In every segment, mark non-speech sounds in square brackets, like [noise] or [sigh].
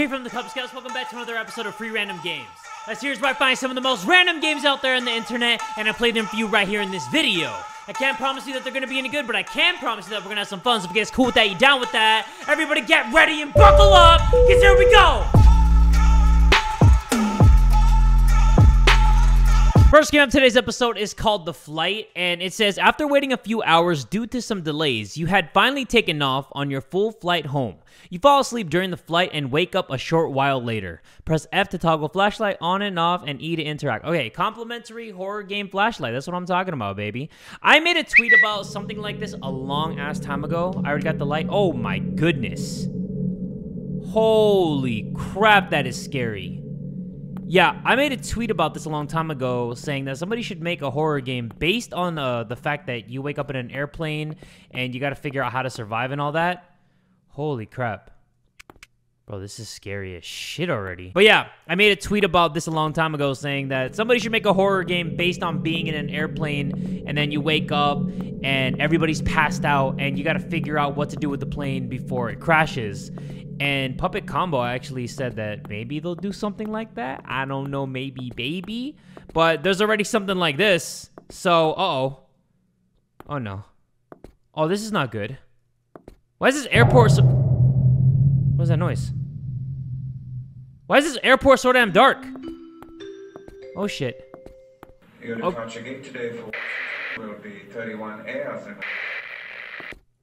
Jay from the Kubz Scouts. Welcome back to another episode of Free Random Games. That's here's where I find some of the most random games out there on the internet, and I play them for you right here in this video. I can't promise you that they're gonna be any good, but I can promise you that we're gonna have some fun. So if you guys cool with that, you down with that? Everybody get ready and buckle up, cause here we go! First game of today's episode is called The Flight, and it says after waiting a few hours due to some delays, you had finally taken off on your full flight home. You fall asleep during the flight and wake up a short while later. Press F to toggle flashlight on and off and E to interact. Okay, complimentary horror game flashlight. That's what I'm talking about, baby. I made a tweet about something like this a long ass time ago. I already got the light. Oh my goodness. Holy crap, that is scary. Yeah, I made a tweet about this a long time ago saying that somebody should make a horror game based on uh, the fact that you wake up in an airplane and you got to figure out how to survive and all that. Holy crap. Bro, this is scary as shit already. But yeah, I made a tweet about this a long time ago saying that somebody should make a horror game based on being in an airplane and then you wake up and everybody's passed out and you got to figure out what to do with the plane before it crashes. And Puppet Combo actually said that maybe they'll do something like that. I don't know, maybe baby. But there's already something like this. So, uh-oh. Oh, no. Oh, this is not good. Why is this airport so... What is that noise? Why is this airport so damn dark? Oh, shit. Oh. Your Oh. gate today for will be 31A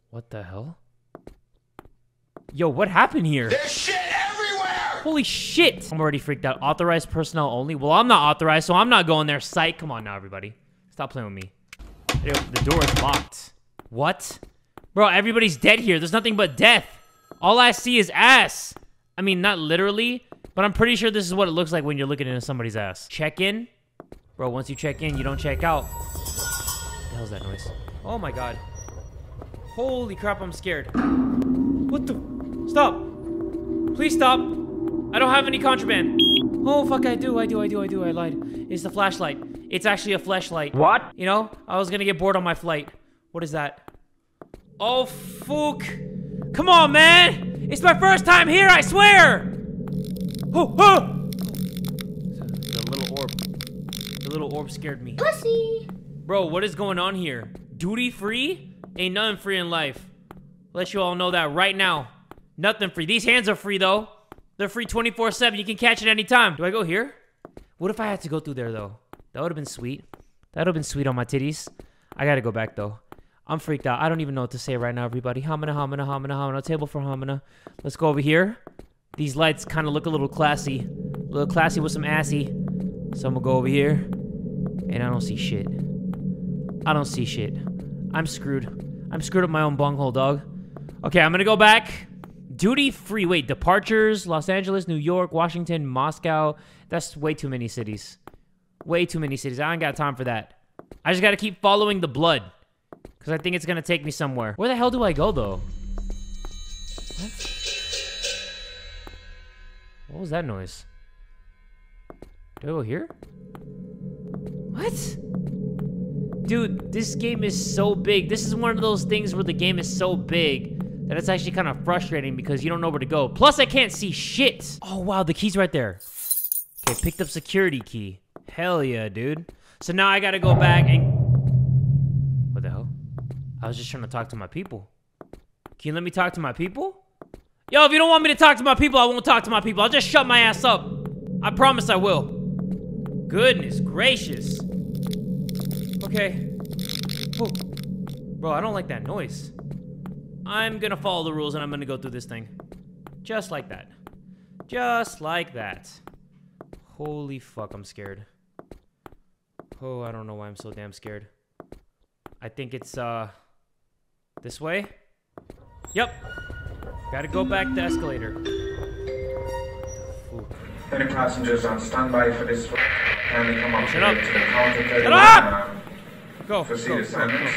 What the hell? Yo, what happened here? There's shit everywhere! Holy shit! I'm already freaked out. Authorized personnel only? Well, I'm not authorized, so I'm not going there. Psych. Come on now, everybody. Stop playing with me. Yo, the door is locked. What? Bro, everybody's dead here. There's nothing but death. All I see is ass. I mean, not literally, but I'm pretty sure this is what it looks like when you're looking into somebody's ass. Check in. Bro, once you check in, you don't check out. What the hell's that noise? Oh my god. Holy crap, I'm scared. What the? Stop. Please stop. I don't have any contraband. Oh, fuck, I do, I do, I do, I do, I lied. It's the flashlight. It's actually a flashlight. What? You know, I was gonna get bored on my flight. What is that? Oh, fuck. Come on, man. It's my first time here, I swear. Oh, oh. The little orb. The little orb scared me. Pussy. Bro, what is going on here? Duty free? Ain't nothing free in life. Let you all know that right now. Nothing free. These hands are free though. They're free 24-7. You can catch it anytime. Do I go here? What if I had to go through there though? That would have been sweet. That would have been sweet on my titties. I gotta go back though. I'm freaked out. I don't even know what to say right now, everybody. Hamina, hamina, hamina, hamina. Table for hamina. Let's go over here. These lights kind of look a little classy. A little classy with some assy. So I'm gonna go over here. And I don't see shit. I don't see shit. I'm screwed. I'm screwed up my own bunghole, dog. Okay, I'm gonna go back. Duty free. Wait, departures: Los Angeles, New York, Washington, Moscow. That's way too many cities. Way too many cities. I ain't got time for that. I just gotta keep following the blood. Because I think it's gonna take me somewhere. Where the hell do I go, though? What? What was that noise? Do I go here? What? Dude, this game is so big. This is one of those things where the game is so big that it's actually kind of frustrating because you don't know where to go. Plus, I can't see shit. Oh, wow, the key's right there. Okay, picked up security key. Hell yeah, dude. So now I gotta go back and... What the hell? I was just trying to talk to my people. Can you let me talk to my people? Yo, if you don't want me to talk to my people, I won't talk to my people. I'll just shut my ass up. I promise I will. Goodness gracious. Okay. Whew. Bro, I don't like that noise. I'm gonna follow the rules and I'm gonna go through this thing. Just like that. Just like that. Holy fuck, I'm scared. Oh, I don't know why I'm so damn scared. I think it's, uh, this way? Yep. Gotta go back the escalator. Ooh. Any passengers on standby for this come up Shut up. to the counter 31 up! Go, go, go, go.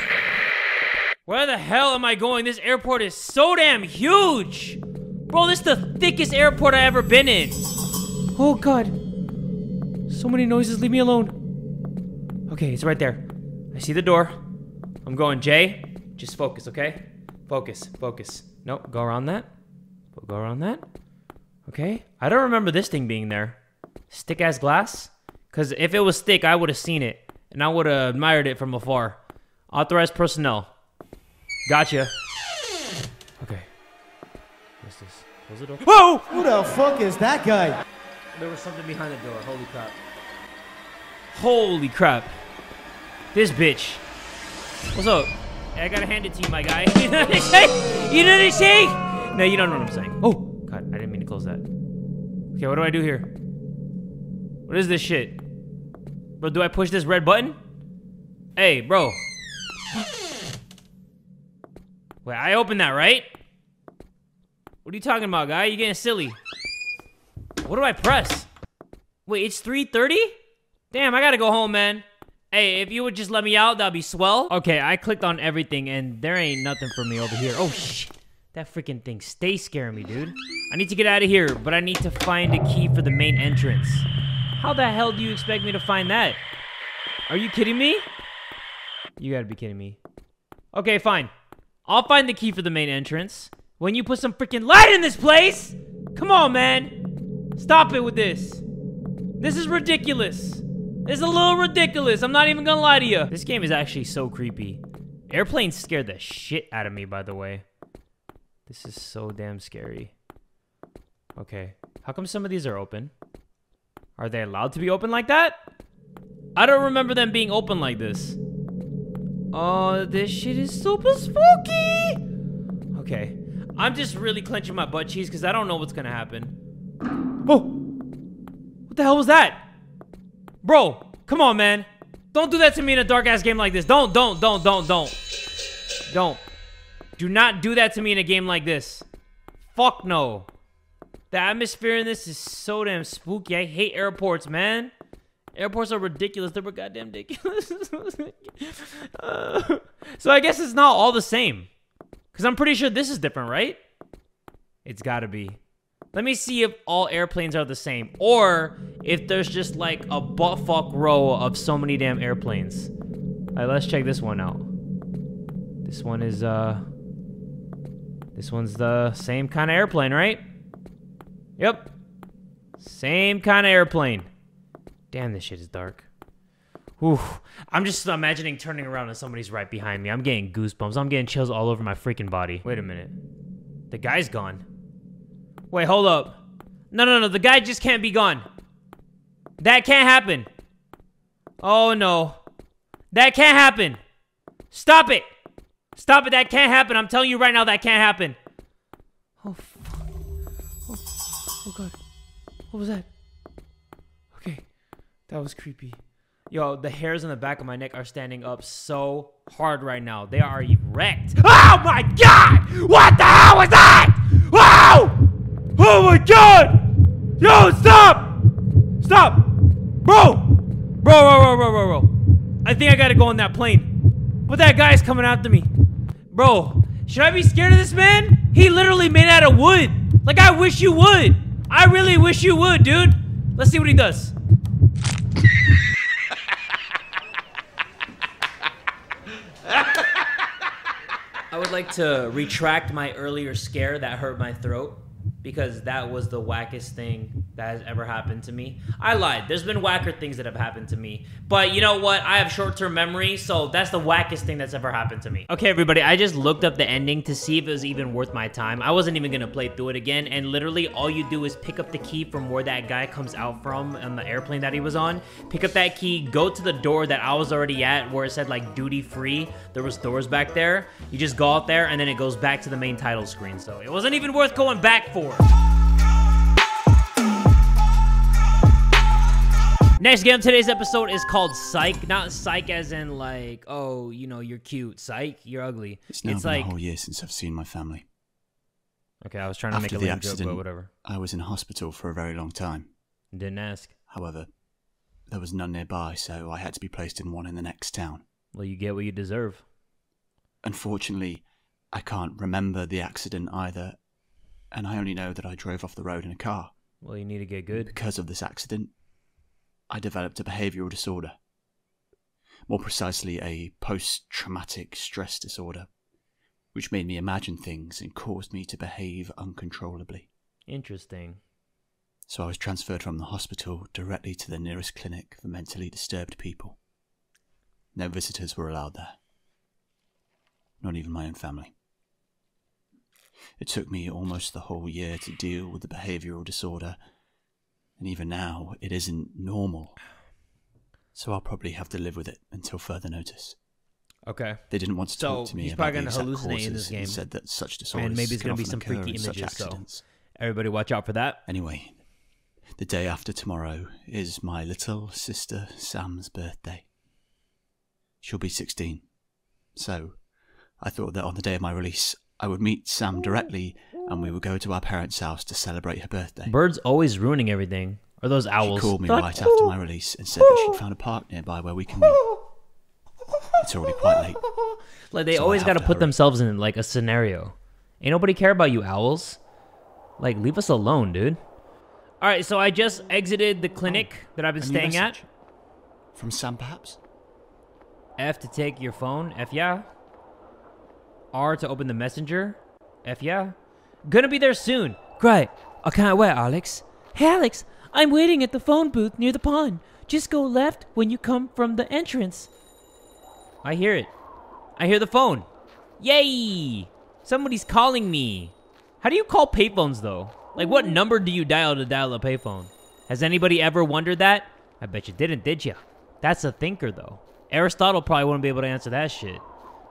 Where the hell am I going? This airport is so damn huge! Bro, this is the thickest airport I've ever been in. Oh god. So many noises, leave me alone. Okay, it's right there. I see the door. I'm going, Jay. Just focus, okay? Focus, focus. Nope, go around that. Go around that. Okay. I don't remember this thing being there. Stick ass glass? Because if it was thick, I would have seen it. And I would have admired it from afar. Authorized personnel. Gotcha. Okay. What's this? Close the door. Whoa! Who the fuck is that guy? There was something behind the door. Holy crap. Holy crap. This bitch. What's up? Hey, I gotta hand it to you, my guy. [laughs] you know what I'm saying? You know what I'm saying? No, you don't know what I'm saying. Oh, God, I didn't mean to close that. Okay, what do I do here? What is this shit? Bro, do I push this red button? Hey, bro. Wait, I opened that, right? What are you talking about, guy? You getting silly. What do I press? Wait, it's 3.30? Damn, I gotta go home, man. Hey, if you would just let me out, that'd be swell. Okay, I clicked on everything, and there ain't nothing for me over here. Oh, shit. That freaking thing stay scaring me, dude. I need to get out of here, but I need to find a key for the main entrance. How the hell do you expect me to find that? Are you kidding me? You gotta be kidding me. Okay, fine. I'll find the key for the main entrance. When you put some freaking light in this place! Come on, man! Stop it with this. This is ridiculous. Is a little ridiculous. I'm not even gonna lie to you. This game is actually so creepy. Airplanes scared the shit out of me, by the way. This is so damn scary. Okay. How come some of these are open? Are they allowed to be open like that? I don't remember them being open like this. Oh, this shit is super spooky. Okay. I'm just really clenching my butt cheeks because I don't know what's gonna happen. Oh! What the hell was that? Bro, come on, man. Don't do that to me in a dark ass game like this. Don't, don't, don't, don't, don't. Don't. Do not do that to me in a game like this. Fuck no. The atmosphere in this is so damn spooky. I hate airports, man. Airports are ridiculous. They were goddamn ridiculous. Uh, [laughs] so I guess it's not all the same. Because I'm pretty sure this is different, right? It's gotta be. Let me see if all airplanes are the same. Or if there's just like a buttfuck row of so many damn airplanes. Alright, let's check this one out. This one is, uh... This one's the same kind of airplane, right? Yep. Same kind of airplane. Damn, this shit is dark. Ooh, I'm just imagining turning around and somebody's right behind me. I'm getting goosebumps. I'm getting chills all over my freaking body. Wait a minute. The guy's gone. Wait, hold up. No, no, no. The guy just can't be gone. That can't happen. Oh, no. That can't happen. Stop it. Stop it. That can't happen. I'm telling you right now, that can't happen. Oh, fuck. Oh, oh God. What was that? That was creepy. Yo, the hairs on the back of my neck are standing up so hard right now. They are erect. [laughs] Oh my god! What the hell was that? Wow! Oh my god! Yo, stop! Stop! Bro! Bro, bro, bro, bro, bro, bro. I think I gotta go on that plane. But that guy's coming after me. Bro, should I be scared of this man? He literally made out of wood. Like, I wish you would. I really wish you would, dude. Let's see what he does. I would like to retract my earlier scare that hurt my throat because that was the wackest thing that has ever happened to me. I lied. There's been whacker things that have happened to me. But you know what? I have short-term memory, so that's the wackest thing that's ever happened to me. Okay, everybody, I just looked up the ending to see if it was even worth my time. I wasn't even gonna play through it again, and literally all you do is pick up the key from where that guy comes out from on the airplane that he was on. Pick up that key, go to the door that I was already at where it said like duty free. There was doors back there. You just go out there and then it goes back to the main title screen. So it wasn't even worth going back for. Next game of today's episode is called Psych. Not Psych as in like, oh, you know, you're cute. Psych, you're ugly. It's now it's been like, a whole year since I've seen my family. okay, I was trying to After make a the lame joke, but whatever. I was in hospital for a very long time. Didn't ask. However, there was none nearby, so I had to be placed in one in the next town. Well, you get what you deserve. Unfortunately, I can't remember the accident either, and I only know that I drove off the road in a car. Well, you need to get good. Because of this accident, I developed a behavioral disorder. More precisely, a post traumatic stress disorder, which made me imagine things and caused me to behave uncontrollably. Interesting. So I was transferred from the hospital directly to the nearest clinic for mentally disturbed people. No visitors were allowed there. Not even my own family. It took me almost the whole year to deal with the behavioural disorder, and even now it isn't normal. So I'll probably have to live with it until further notice. Okay. They didn't want to So, talk to me he's about probably the gonna exact hallucinate in causes this game. and said that such disorders And maybe there's can gonna be often some occur freaky in such images, so- accidents. Everybody watch out for that. Anyway, the day after tomorrow is my little sister Sam's birthday. She'll be 16. So, I thought that on the day of my release, I would meet Sam oh, directly and we would go to our parents' house to celebrate her birthday. Birds always ruining everything. Or those owls? She owls. called me They're right like, after my release and said that she'd found a park nearby where we can meet. [laughs] It's already quite late. [laughs] Like they So always got to to put hurry. themselves in like a scenario. Ain't nobody care about you owls. Like leave us alone, dude. All right, so I just exited the clinic oh, that I've been staying at. From Sam, perhaps? F to take your phone. F yeah. R to open the messenger. F yeah. Gonna be there soon. Great. I can't wait, Alex. Hey, Alex. I'm waiting at the phone booth near the pond. Just go left when you come from the entrance. I hear it. I hear the phone. Yay! Somebody's calling me. How do you call payphones though? Like what number do you dial to dial a payphone? Has anybody ever wondered that? I bet you didn't, did ya? That's a thinker though. Aristotle probably wouldn't be able to answer that shit.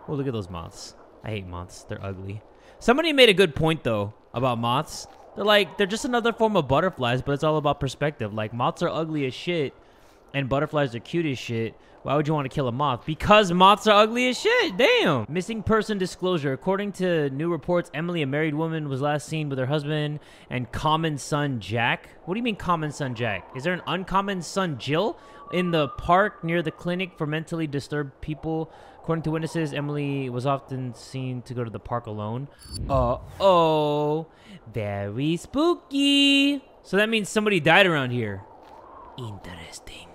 Oh, look at those moths. I hate moths. They're ugly. Somebody made a good point though about moths. They're like they're just another form of butterflies, but it's all about perspective. Like moths are ugly as shit, and butterflies are cute as shit. Why would you want to kill a moth? Because moths are ugly as shit. Damn. Missing person disclosure. According to new reports, Emily, a married woman, was last seen with her husband and common son Jack. What do you mean common son Jack? Is there an uncommon son Jill in the park near the clinic for mentally disturbed people? According to witnesses, Emily was often seen to go to the park alone. Uh oh. Very spooky. So that means somebody died around here. Interesting.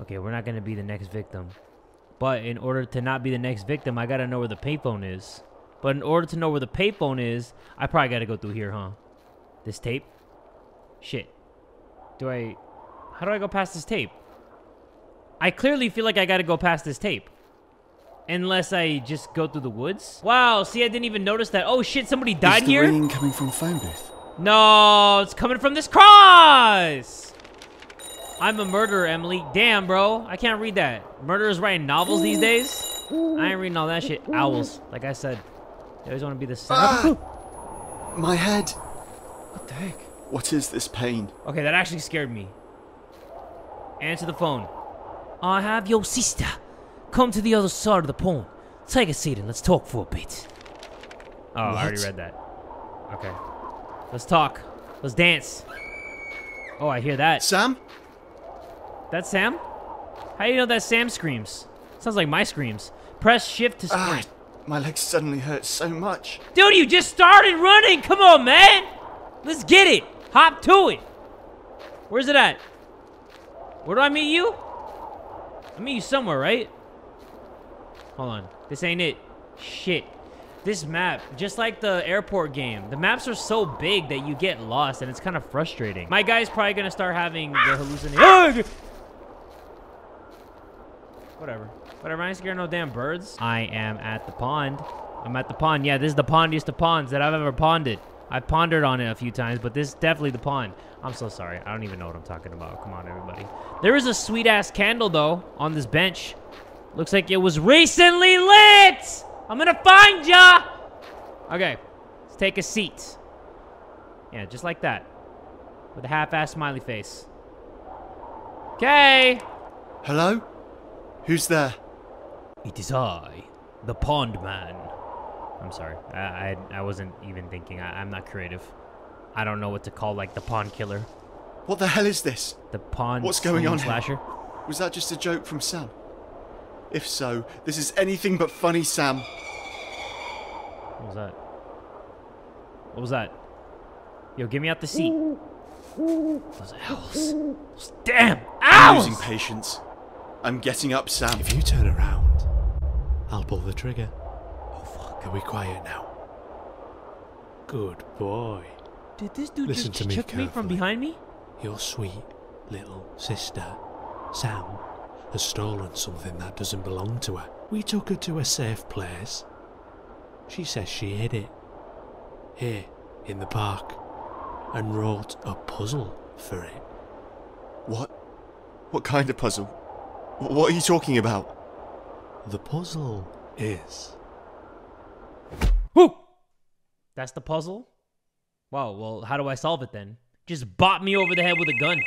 Okay, we're not gonna be the next victim. But in order to not be the next victim, I gotta know where the payphone is. But in order to know where the payphone is, I probably gotta go through here, huh? This tape? Shit. Do I... How do I go past this tape? I clearly feel like I gotta go past this tape. Unless I just go through the woods. Wow, see, I didn't even notice that. Oh shit, somebody died Is the here? ringing coming from phone? No, it's coming from this cross. I'm a murderer, Emily. Damn, bro. I can't read that. Murderers writing novels these days? I ain't reading all that shit. Owls, like I said. They always want to be the center. Ah! My head! What the heck? What is this pain? Okay, that actually scared me. Answer the phone. I have your sister. Come to the other side of the pond. Take a seat and let's talk for a bit. Oh, I already read that. Okay. Let's talk. Let's dance. Oh, I hear that. Sam? That's Sam? How do you know that Sam screams? Sounds like my screams. Press shift to Ah, sprint. my legs suddenly hurt so much. Dude, you just started running. Come on, man. Let's get it. Hop to it. Where's it at? Where do I meet you? I meet you somewhere, right? Hold on. This ain't it. Shit. This map, just like the airport game, the maps are so big that you get lost and it's kind of frustrating. My guy's probably gonna start having the hallucination. Whatever. Whatever. I ain't scared of no damn birds. I am at the pond. I'm at the pond. Yeah, this is the pondiest of ponds that I've ever ponded. I've pondered on it a few times, but this is definitely the pond. I'm so sorry. I don't even know what I'm talking about. Come on, everybody. There is a sweet ass candle though on this bench. Looks like it was recently lit. I'm gonna find ya. Okay, let's take a seat. Yeah, just like that, with a half-ass smiley face. Okay. Hello? Who's there? It is I, the Pond Man. I'm sorry. I I, I wasn't even thinking. I, I'm not creative. I don't know what to call like the pawn Killer, What the hell is this? the pawn. What's going on here? Slasher. Was that just a joke from Sam? If so, this is anything but funny, Sam. What was that? What was that? Yo, get me out the seat. Those owls. Those damn I'm owls! losing patience. I'm getting up, Sam. If you turn around, I'll pull the trigger. Fuck, are we quiet now? Good boy. Did this dude Listen just to me chuck me from behind me? Your sweet little sister, Sam, has stolen something that doesn't belong to her. We took her to a safe place. She says she hid it. Here, in the park. And wrote a puzzle for it. What? What kind of puzzle? What are you talking about? The puzzle is. Whoo! That's the puzzle? Wow, well, how do I solve it then? Just bop me over the head with a gun.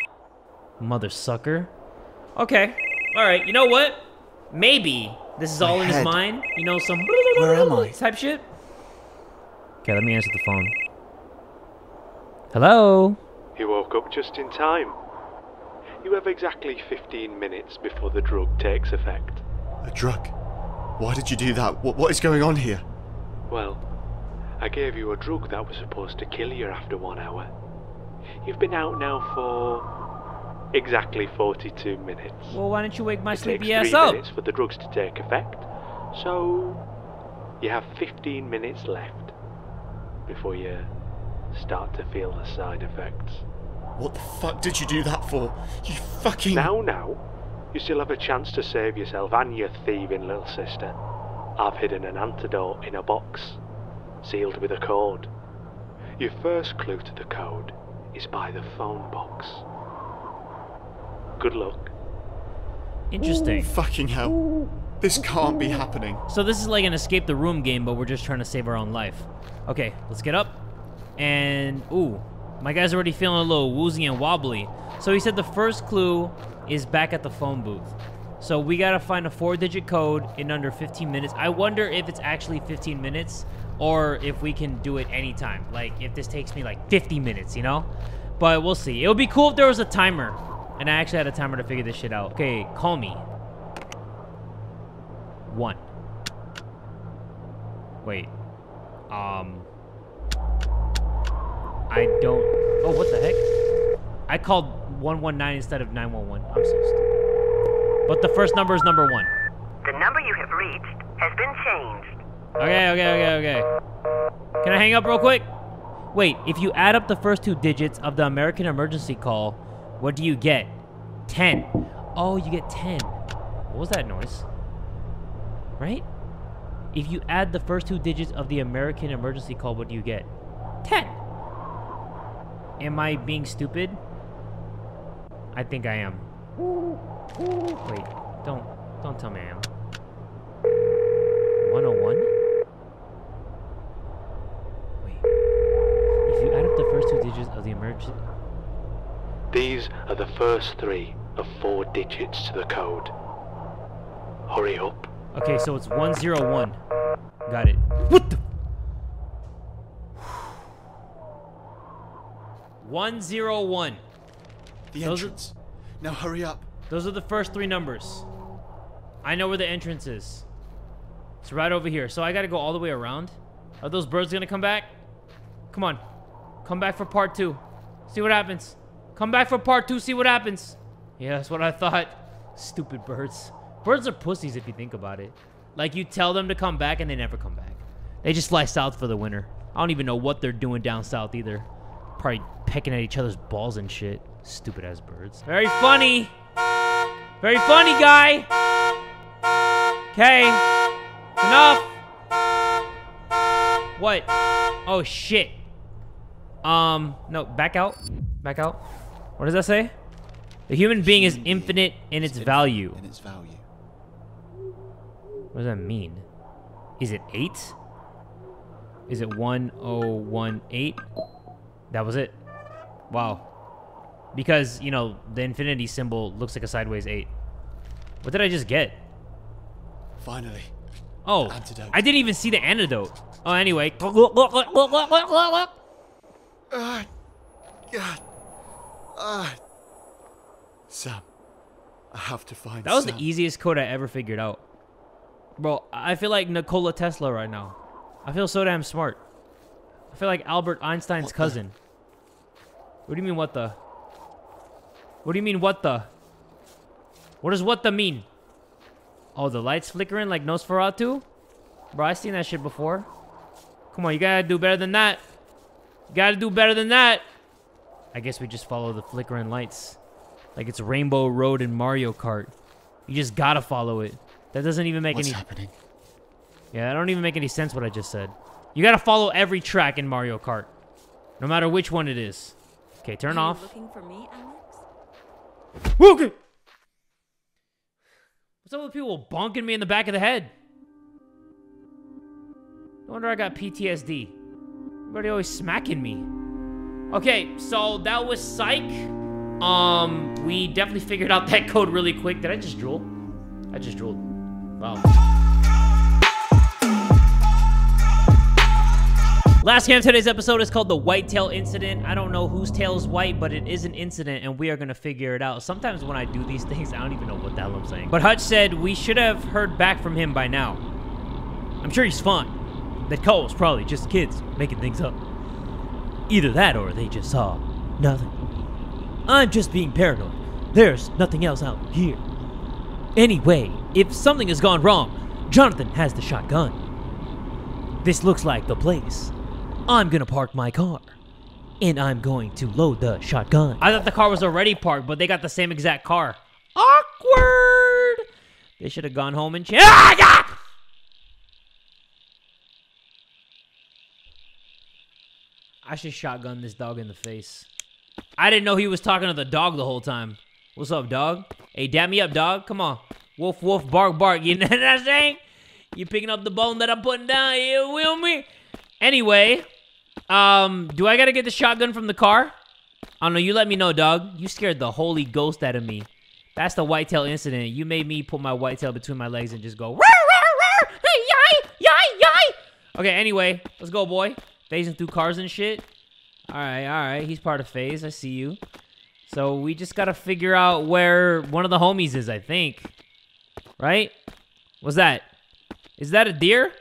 Mother sucker. Okay. Alright, you know what? Maybe this is all in his mind. You know, some Where am I? type shit. Okay, let me answer the phone. Hello? You woke up just in time. You have exactly 15 minutes before the drug takes effect. A drug? Why did you do that? What, what is going on here? Well, I gave you a drug that was supposed to kill you after one hour. You've been out now for exactly 42 minutes. Well, why don't you wake my it takes sleepy three up? minutes for the drugs to take effect. So, you have 15 minutes left before you start to feel the side effects. What the fuck did you do that for? You fucking. Now, now, you still have a chance to save yourself and your thieving little sister. I've hidden an antidote in a box, sealed with a code. Your first clue to the code is by the phone box. Good luck. Interesting. Fucking hell. This can't be happening. So this is like an escape the room game, but we're just trying to save our own life. Okay, let's get up. And, ooh, my guy's already feeling a little woozy and wobbly. So he said the first clue is back at the phone booth. So we gotta find a four-digit code in under 15 minutes. I wonder if it's actually 15 minutes or if we can do it anytime. Like, if this takes me like 50 minutes, you know? But we'll see. It would be cool if there was a timer. And I actually had a timer to figure this shit out. Okay, call me. One. Wait. Um. I don't. Oh, what the heck? I called 119 instead of 911. I'm so stupid. But the first number is number one. The number you have reached has been changed. Okay, okay, okay, okay. Can I hang up real quick? Wait, if you add up the first two digits of the American emergency call, what do you get? 10. Oh, you get 10. What was that noise? Right? If you add the first two digits of the American emergency call, what do you get? 10. Am I being stupid? I think I am. Wait, don't don't tell me I am. 101? Wait. If you add up the first two digits of the emergency These are the first three of four digits to the code. Hurry up. Okay, so it's 101. Got it. What the? 101. The Those are- entrance. Now hurry up. Those are the first three numbers. I know where the entrance is. It's right over here. So I gotta go all the way around. Are those birds gonna come back? Come on. Come back for part two. See what happens. Come back for part two, see what happens. Yeah, that's what I thought. Stupid birds. Birds are pussies if you think about it. Like, you tell them to come back and they never come back. They just fly south for the winter. I don't even know what they're doing down south either. Probably pecking at each other's balls and shit. Stupid ass birds. Very funny. Very funny, guy. Okay. Enough. What? Oh, shit. Um, no, back out. Back out. What does that say? The human being is infinite in its value. In its value. What does that mean? Is it 8? Is it 1018? That was it. Wow. Because, you know, the infinity symbol looks like a sideways 8. What did I just get? Finally. Oh, Antidote. I didn't even see the antidote. Oh, anyway. [laughs] Ah, God. Ah. Sam. I have to find That was Sam. the easiest code I ever figured out. Bro, I feel like Nikola Tesla right now. I feel so damn smart. I feel like Albert Einstein's What the- cousin. What do you mean, what the? What do you mean, what the? What does what the mean? Oh, the lights flickering like Nosferatu? Bro, I seen that shit before. Come on, you gotta do better than that. You gotta do better than that. I guess we just follow the flickering lights. Like it's Rainbow Road in Mario Kart. You just gotta follow it. That doesn't even make What's any... happening? Yeah, that don't even make any sense what I just said. You gotta follow every track in Mario Kart. No matter which one it is. Okay, turn Are off. looking for me, Alex? Okay. What's up with people bonking me in the back of the head? No wonder I got PTSD. Everybody always smacking me. Okay, so that was Psych. Um, we definitely figured out [laughs] that code really quick. Did I just drool? I just drooled. Wow. Last game of today's episode is called the Whitetail Incident. I don't know whose tail is white, but it is an incident, and we are gonna figure it out. Sometimes when I do these [laughs] things, I don't even know what the hell I'm saying. But Hutch said we should have heard back from him by now. I'm sure he's fine. That call was probably just kids making things up. Either that or they just saw nothing. I'm just being paranoid. There's nothing else out here. Anyway, if something has gone wrong, Jonathan has the shotgun. This looks like the place. I'm gonna park my car. And I'm going to load the shotgun. I thought the car was already parked, but they got the same exact car. Awkward! They should have gone home and ch- ah, yeah! I should shotgun this dog in the face. I didn't know he was talking to the dog the whole time. What's up, dog? Hey, dap me up, dog. Come on. Wolf, wolf, bark, bark. You [laughs] know what I'm saying? You picking up the bone that I'm putting down? You will me? Anyway, um, do I gotta get the shotgun from the car? I don't know. You let me know, dog. You scared the holy ghost out of me. That's the whitetail incident. You made me put my whitetail between my legs and just go, "Rawr, rawr, rawr! Hey, yai, yai, yai. Okay, anyway, let's go, boy. Phasing through cars and shit. All right, all right. He's part of Phase. I see you. So we just gotta figure out where one of the homies is, I think. Right? What's that? Is that a deer?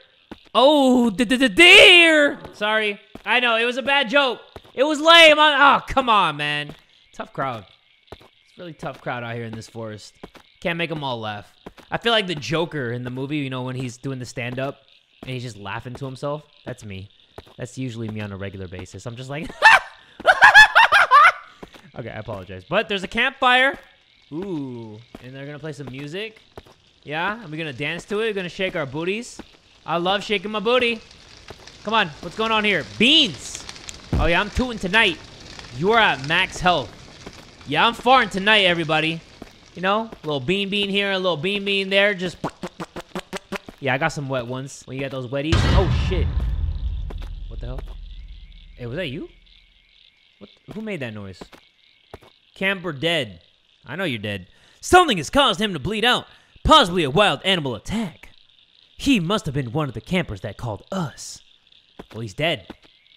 Oh, the the deer! Sorry. I know, it was a bad joke. It was lame. I- oh, come on, man. Tough crowd. It's really tough crowd out here in this forest. Can't make them all laugh. I feel like the Joker in the movie, you know, when he's doing the stand up and he's just laughing to himself. That's me. That's usually me on a regular basis. I'm just like, [laughs] okay, I apologize. But there's a campfire. Ooh, and they're gonna play some music. Yeah, and we're gonna dance to it. We're gonna shake our booties. I love shaking my booty. Come on, what's going on here? Beans. Oh yeah, I'm tooting tonight. You are at max health. Yeah, I'm farting tonight, everybody. You know, a little bean bean here, a little bean bean there. Just. Yeah, I got some wet ones. When you got those wetties. Oh shit. What the hell? Hey, was that you? What? Who made that noise? Camper dead. I know you're dead. Something has caused him to bleed out. Possibly a wild animal attack. He must have been one of the campers that called us. Well, he's dead.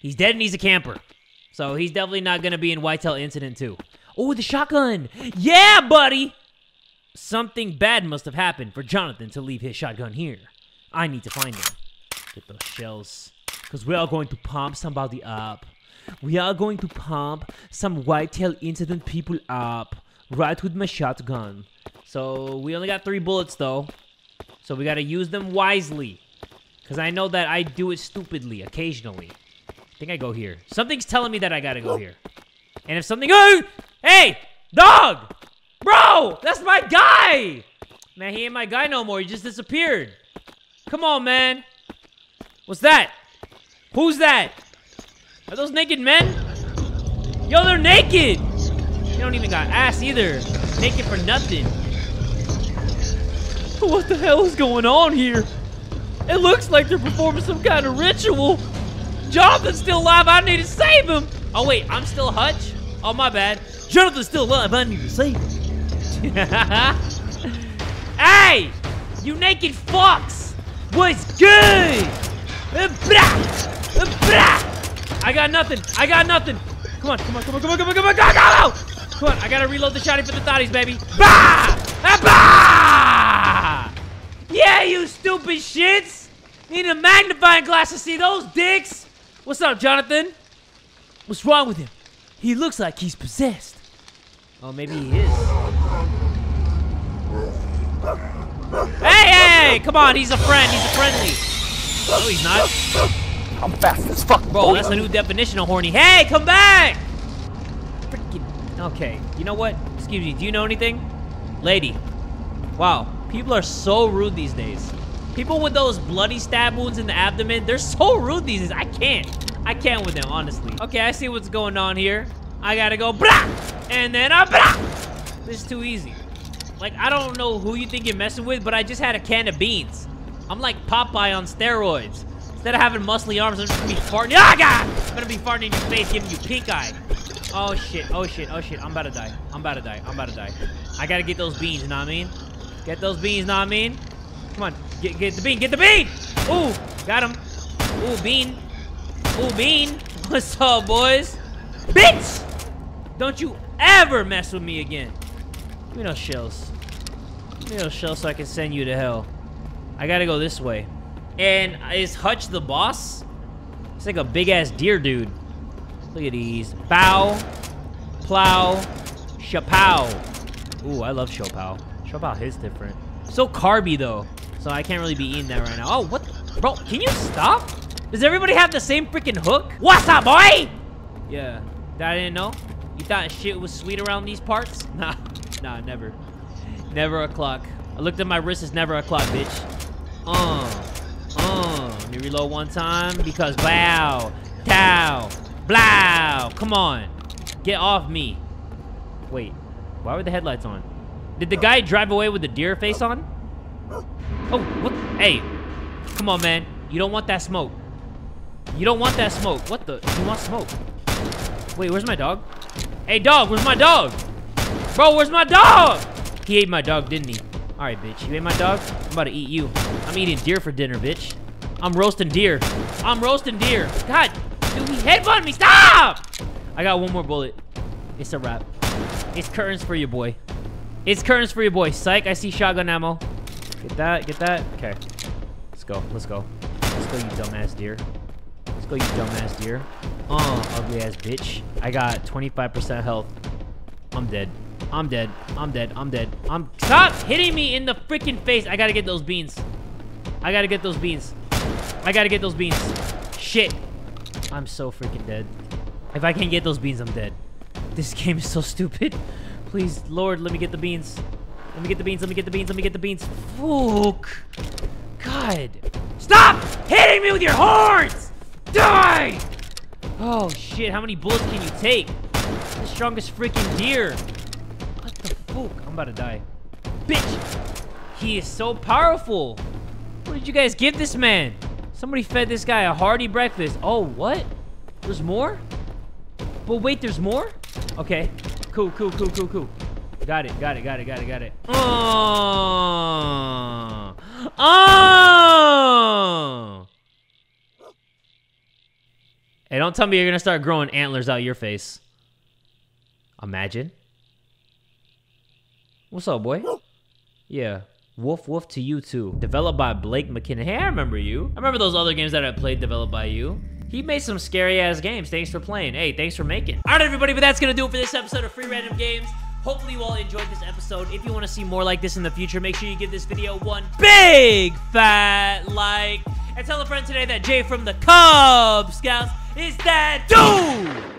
He's dead and he's a camper. So he's definitely not going to be in Whitetail Incident 2. Oh, the shotgun. Yeah, buddy. Something bad must have happened for Jonathan to leave his shotgun here. I need to find him. Get those shells. Because we are going to pump somebody up. We are going to pump some Whitetail Incident people up. Right with my shotgun. So we only got three bullets though. So we gotta use them wisely. Because I know that I do it stupidly occasionally. I think I go here. Something's telling me that I gotta go here. And if something. Oh! Hey! Dog! Bro! That's my guy! Man, he ain't my guy no more. He just disappeared. Come on, man. What's that? Who's that? Are those naked men? Yo, they're naked! They don't even got ass either. Naked for nothing. [laughs] What the hell is going on here? It looks like they're performing some kind of ritual. Jonathan's still alive. I need to save him. Oh, wait. I'm still Hutch? Oh, my bad. Jonathan's still alive. I need to save him. [laughs] hey! You naked fucks! What's good? I got nothing. I got nothing. Come on, come on, come on, come on, come on, come on, go, go, go! Come on, I gotta reload the shotty for the thotties, baby. Bah! Ah, bah! Yeah, you stupid shits! Need a magnifying glass to see those dicks! What's up, Jonathan? What's wrong with him? He looks like he's possessed. Oh, maybe he is. Hey, hey, hey! Come on, he's a friend. He's a friendly. No, he's not. I'm fast as fuck. Bro, that's a new definition of horny. Hey, come back! Freaking. Okay, you know what? Excuse me, do you know anything? Lady. Wow, people are so rude these days. People with those bloody stab wounds in the abdomen, they're so rude these days. I can't. I can't with them, honestly. Okay, I see what's going on here. I gotta go brah! And then I brah! This is too easy. Like, I don't know who you think you're messing with, but I just had a can of beans. I'm like Popeye on steroids. Instead of having muscly arms, I'm just gonna be farting. Ah, God! I'm gonna be farting in your face, giving you pink eye. Oh, shit. Oh, shit. Oh, shit. I'm about to die. I'm about to die. I'm about to die. I gotta get those beans, you know what I mean? Get those beans, know what I mean? Come on. Get, get the bean. Get the bean! Ooh, got him. Ooh, bean. Ooh, bean. [laughs] What's up, boys? Bitch! Don't you ever mess with me again. Give me those shells. Give me those shells so I can send you to hell. I gotta go this way. And is Hutch the boss? It's like a big-ass deer dude. Look at these. Bow, plow, chapow. Ooh, I love chapow. Chapow is different. So carby, though. So I can't really be eating that right now. Oh, what? Bro, can you stop? Does everybody have the same freaking hook? What's up, boy? Yeah, that I didn't know. You thought shit was sweet around these parts? [laughs] Nah, nah, never. Never a clock. I looked at my wrist, it's never a clock, bitch. Uh, uh. Let me reload one time because wow, cow, blow. Come on, get off me. Wait, why were the headlights on? Did the guy drive away with the deer face on? Oh, what? Hey, come on, man. You don't want that smoke. You don't want that smoke. What the? You want smoke? Wait, where's my dog? Hey, dog, where's my dog? Bro, where's my dog? He ate my dog, didn't he? All right, bitch. You ate my dog? I'm about to eat you. I'm eating deer for dinner, bitch. I'm roasting deer. I'm roasting deer. God, dude, he headbutted me. Stop! I got one more bullet. It's a wrap. It's curtains for you, boy. It's curtains for you, boy. Psych, I see shotgun ammo. Get that, get that. Okay. Let's go, let's go. Let's go, you dumbass deer. Let's go, you dumbass deer. Oh, ugly ass bitch. I got 25% health. I'm dead. I'm dead. I'm dead. I'm dead. I'm- Stop hitting me in the freaking face. I gotta get those beans. I gotta get those beans. I gotta get those beans. Shit. I'm so freaking dead. If I can't get those beans, I'm dead. This [laughs] game is so stupid. Please, Lord, let me get the beans. Let me get the beans. Let me get the beans. Let me get the beans. Fuck. God. Stop hitting me with your horns! Die! Oh, shit. How many bullets can you take? The strongest freaking deer. What the fuck? I'm about to die. Bitch! He is so powerful. What did you guys give this man? Somebody fed this guy a hearty breakfast. Oh, what? There's more? But wait, there's more? Okay. Cool, cool, cool, cool, cool. Got it, got it, got it, got it, got it. Oh. Oh. Hey, don't tell me you're gonna start growing antlers out your face. Imagine. What's up, boy? Yeah. Woof woof to you too. Developed by Blake McKinnon. Hey, I remember you. I remember those other games that I played developed by you. He made some scary ass games. Thanks for playing. Hey, thanks for making. All right, everybody, but that's gonna do it for this episode of Free Random Games. Hopefully you all enjoyed this episode. If you want to see more like this in the future, make sure you give this video one big fat like. And tell a friend today that Jay from the Kubz Scouts is that dude!